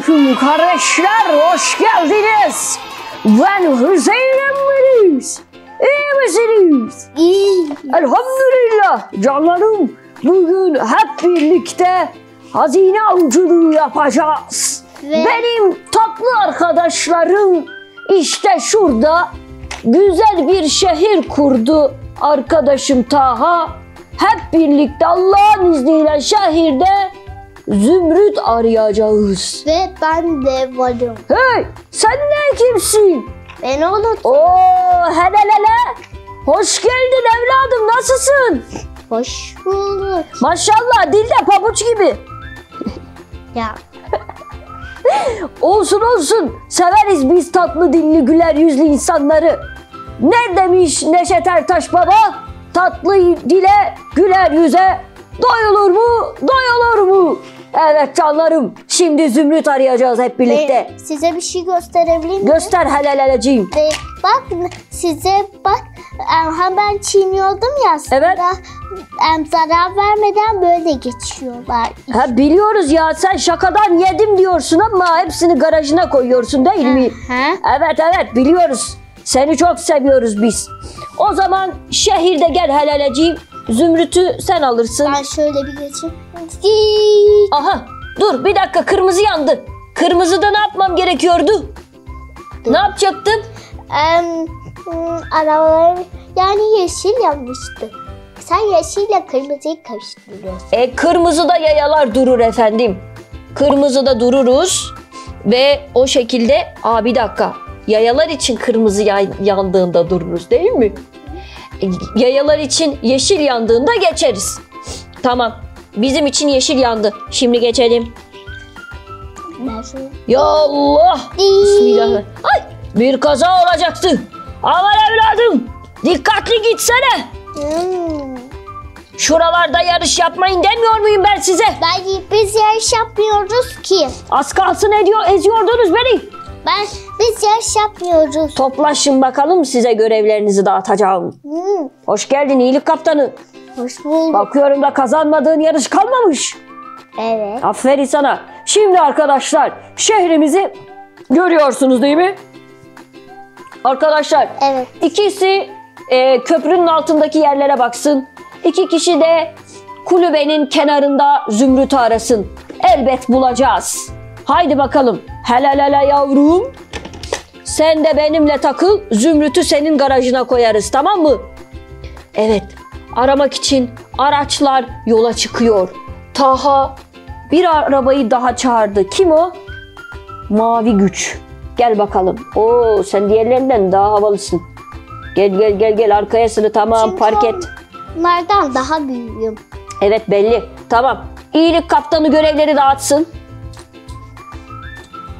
aleyküm kardeşler. Hoş geldiniz. Ben Hüseyin Emminiz. İyi misiniz? İyi. Elhamdülillah canlarım. Bugün hep birlikte hazine avcılığı yapacağız. Ve- Benim tatlı arkadaşlarım işte şurada güzel bir şehir kurdu arkadaşım Taha. Hep birlikte Allah'ın izniyle şehirde zümrüt arayacağız. Ve ben de varım. Hey sen ne kimsin? Ben onu Oo hele hele. Hoş geldin evladım nasılsın? hoş bulduk. Maşallah dilde pabuç gibi. Ya Olsun olsun. Severiz biz tatlı dilli güler yüzlü insanları. Ne demiş Neşet Ertaş baba? Tatlı dile güler yüze doyulur mu? Doyulur mu? Evet canlarım. Şimdi zümrüt arayacağız hep birlikte. ben size bir şey gösterebilir miyim? Göster heleleleciğim. Ve bak size bak em, hemen çiğniyordum ya. Evet. em, zarar vermeden böyle geçiyorlar. Ha biliyoruz ya sen şakadan yedim diyorsun ama hepsini garajına koyuyorsun değil mi? Evet evet biliyoruz. Seni çok seviyoruz biz. O zaman şehirde gel helaleciğim. Zümrüt'ü sen alırsın. Ben şöyle bir geçeyim. Giii. Aha dur bir dakika kırmızı yandı. Kırmızıda ne yapmam gerekiyordu? Ne hmm, arabaları yani yeşil yanmıştı. Sen yeşille kırmızıyı karıştırıyorsun. E kırmızıda yayalar durur efendim. Kırmızıda dururuz ve o şekilde aa bir dakika yayalar için kırmızı yay- yandığında dururuz değil mi? E, Yayalar için yeşil yandığında geçeriz. Tamam. Bizim için yeşil yandı. Şimdi geçelim. Ya Allah. Bismillah. Ay bir kaza olacaktı. Aman evladım. Dikkatli gitsene. Hmm. Şuralarda yarış yapmayın demiyor muyum ben size? Ben biz yarış yapmıyoruz ki. Az kalsın ediyor, eziyordunuz beni. Ben biz yarış yapmıyoruz. Toplaşın bakalım size görevlerinizi dağıtacağım. Hmm. Hoş geldin iyilik kaptanı. Hoş bulduk. Bakıyorum da kazanmadığın yarış kalmamış. Evet. Aferin sana. Şimdi arkadaşlar şehrimizi görüyorsunuz değil mi? Arkadaşlar Evet. ikisi e, köprünün altındaki yerlere baksın. İki kişi de kulübenin kenarında zümrütü arasın. Elbet bulacağız. Haydi bakalım. Hele yavrum. Sen de benimle takıl. Zümrütü senin garajına koyarız tamam mı? Evet. Aramak için araçlar yola çıkıyor. Taha bir arabayı daha çağırdı. Kim o? Mavi güç. Gel bakalım. Oo sen diğerlerinden daha havalısın. Gel gel gel gel arkaya sını tamam Çünkü park et. Onlardan daha büyüğüm. Evet belli. Tamam. İyilik kaptanı görevleri dağıtsın.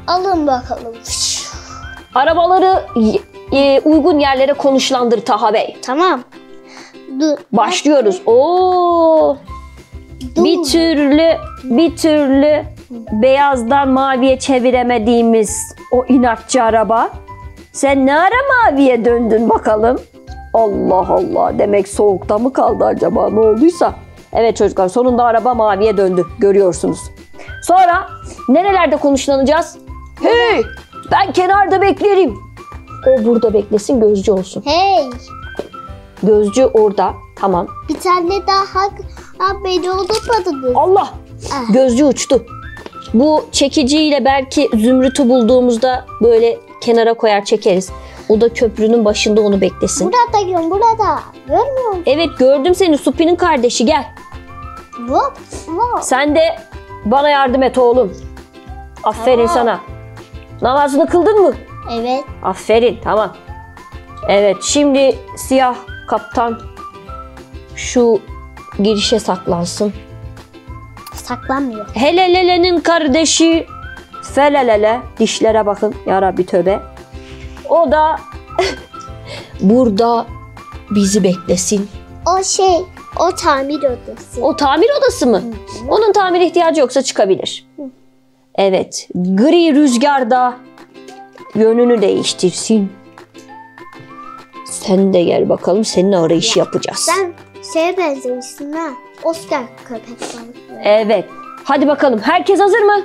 Alın bakalım. Arabaları e, uygun yerlere konuşlandır Taha Bey. Tamam. Dur. Başlıyoruz. Oo Dur. bir türlü bir türlü beyazdan maviye çeviremediğimiz o inatçı araba. Sen ne ara maviye döndün bakalım? Allah Allah demek soğukta mı kaldı acaba ne olduysa? Evet çocuklar sonunda araba maviye döndü görüyorsunuz. Sonra nerelerde konuşlanacağız? Hey ben kenarda beklerim. O burada beklesin gözcü olsun. Hey. Gözcü orada tamam. Bir tane daha ha, beni unutmadınız. Allah Ah. gözcü uçtu. Bu çekiciyle belki zümrütü bulduğumuzda böyle kenara koyar çekeriz. O da köprünün başında onu beklesin. Burada yiyorum burada. Görmüyor musun? Evet gördüm seni Supi'nin kardeşi gel. Hop hop. Sen de bana yardım et oğlum. Aferin Tamam. sana. Namazını kıldın mı? Evet. Aferin tamam. Evet şimdi siyah kaptan şu girişe saklansın. Saklanmıyor. Helelele'nin kardeşi Felelele dişlere bakın ya Rabbi tövbe. O da burada bizi beklesin. O şey o tamir odası. O tamir odası mı? Onun tamir ihtiyacı yoksa çıkabilir. Evet. Gri rüzgarda yönünü değiştirsin. Sen de gel bakalım seninle arayış yapacağız. Sen şeye benzemişsin ha. Oscar köpek balığı. Evet. Hadi bakalım herkes hazır mı?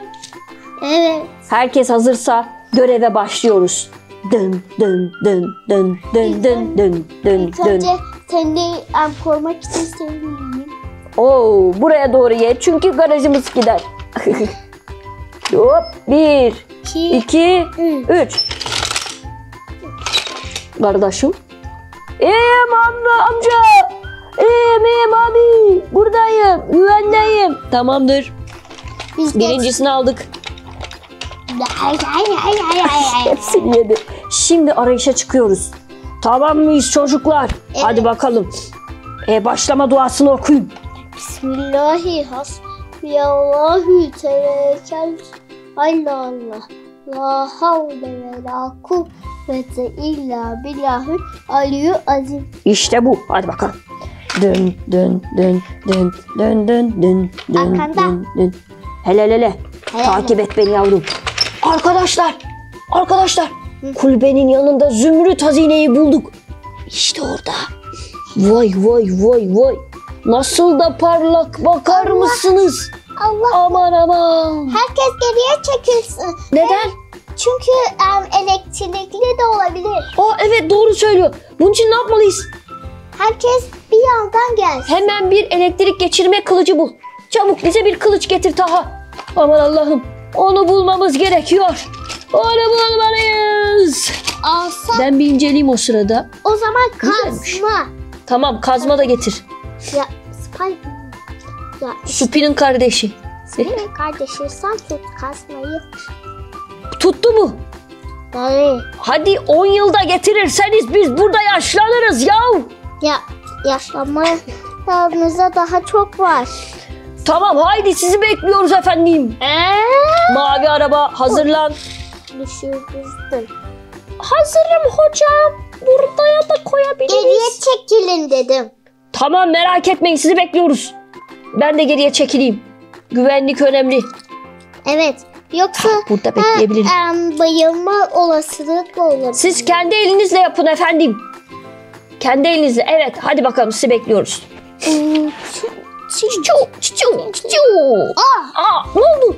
Evet. Herkes hazırsa göreve başlıyoruz. Dın dın dın dın dın dın dın dın dın. önce seni em, korumak için söyleyeyim. Oo, buraya doğru ye çünkü garajımız gider. Hop bir, İki, iki, üç. üç. Kardeşim. İyiyim amca, amca. İyiyim, iyiyim abi. Buradayım, güvendeyim. Tamamdır. Biz Birincisini aldık. Hepsini yedi. Şimdi arayışa çıkıyoruz. Tamam mıyız çocuklar? Hadi bakalım. E, başlama duasını okuyun. Bismillahi hasbiyallahu tevekkül Allah Allah. La havle ve la kuvvete illa billahül aliyyü azim. İşte bu. Hadi bakalım. Dön dön dön dön dön dön Arkanda. dön dön. Hele hele. Hele Takip et beni yavrum. Arkadaşlar. Arkadaşlar. Kulübenin yanında zümrüt hazineyi bulduk. İşte orada. Vay vay vay vay. Nasıl da parlak bakar mısınız? Allah Aman aman. herkes geriye çekilsin. Neden? Çünkü em, elektrikli de olabilir. Aa evet doğru söylüyor. Bunun için ne yapmalıyız? Herkes bir yandan gelsin. Hemen bir elektrik geçirme kılıcı bul. Çabuk bize bir kılıç getir Taha. Aman Allah'ım. Onu bulmamız gerekiyor. Onu bulmalıyız. Alsa Ben bir inceleyeyim o sırada. o zaman Güzelmiş. kazma. Tamam kazma da getir. Ya Spider. Ya Supi'nin kardeşi. senin kardeşin sen tut kazmayı. Tuttu mu? Dayı. Hadi 10 yılda getirirseniz biz burada yaşlanırız yav. Ya yaşlanmamıza daha çok var. Tamam haydi sizi bekliyoruz efendim. Eee? Mavi araba hazırlan. Düşürdün. Hazırım hocam. Buraya da koyabiliriz. Geriye çekilin dedim. Tamam merak etmeyin sizi bekliyoruz. Ben de geriye çekileyim. Güvenlik önemli. Evet. Yoksa Burada bekleyebiliriz. ha, em, bayılma olasılığı da olabilir. Siz kendi elinizle yapın efendim. Kendi elinizle. Evet hadi bakalım sizi bekliyoruz. Hmm, Çiçu, çiçu, çiçu. Aa, Aa ne oldu?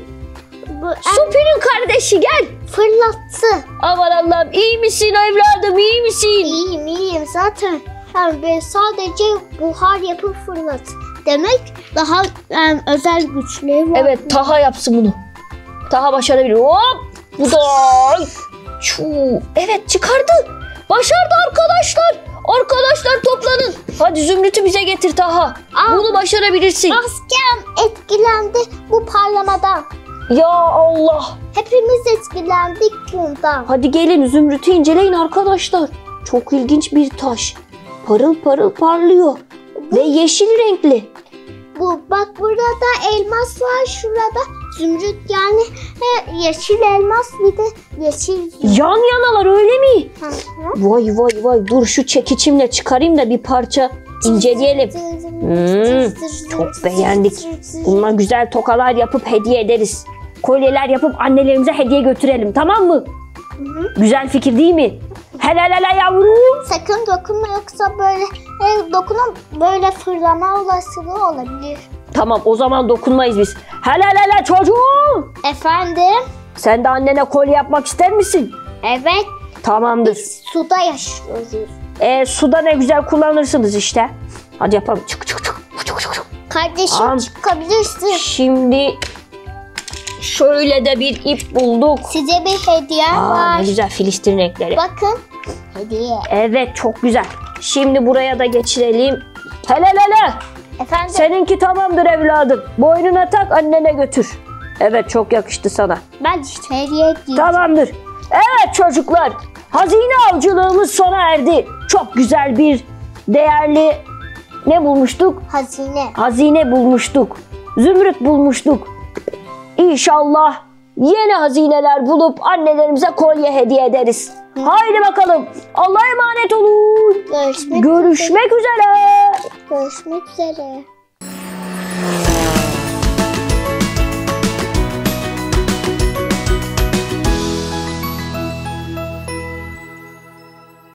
bu Supi'nin kardeşi gel. fırlattı. Aman Allah'ım iyi misin evladım iyi misin? İyiyim iyiyim zaten. Hem ben sadece buhar yapıp fırlat. Demek daha em, özel güçleri var. Evet Taha yapsın bunu. Taha başarabilir. Hop. Bu da. Çu. Evet çıkardı. Başardı arkadaşlar. Arkadaşlar toplanın. Hadi Zümrüt'ü bize getir Taha. Aa. Bunu başarabilirsin. Maskem etkilendi bu parlamadan. Ya Allah. Hepimiz etkilendik bundan. Hadi gelin Zümrüt'ü inceleyin arkadaşlar. Çok ilginç bir taş. Parıl parıl parlıyor. Ve yeşil renkli. Bu bak burada da elmas var şurada. Zümrüt yani he, yeşil elmas bir de yeşil. Yan yanalar öyle mi? Hı hı. Vay vay vay dur şu çekiçimle çıkarayım da bir parça inceleyelim. Hmm, çok beğendik. Bununla güzel tokalar yapıp hediye ederiz. Kolyeler yapıp annelerimize hediye götürelim tamam mı? hı. Güzel fikir değil mi? Hele hele yavrum. Sakın dokunma yoksa böyle e, dokunup böyle fırlama olasılığı olabilir. Tamam o zaman dokunmayız biz. Hele hele çocuğum. Efendim? Sen de annene kolye yapmak ister misin? Evet. Tamamdır. Suda yaşıyoruz. E, suda ne güzel kullanırsınız işte. Hadi yapalım. Çık çık çık. Çık çık çık. Kardeşim Tamam. çıkabilirsin. Şimdi şöyle de bir ip bulduk. Size bir hediye Aa, var. ne güzel filistin renkleri. Bakın. Hediye. Evet çok güzel. Şimdi buraya da geçirelim. Hele hele. Efendim? Seninki tamamdır evladım. Boynuna tak annene götür. Evet çok yakıştı sana. Ben işte hediye giydim. Tamamdır. Evet çocuklar. Hazine avcılığımız sona erdi. Çok güzel bir değerli ne bulmuştuk? Hazine. Hazine bulmuştuk. Zümrüt bulmuştuk. İnşallah yeni hazineler bulup annelerimize kolye hediye ederiz. Haydi bakalım. Allah'a emanet olun. Görüşmek, Görüşmek üzere. Görüşmek üzere.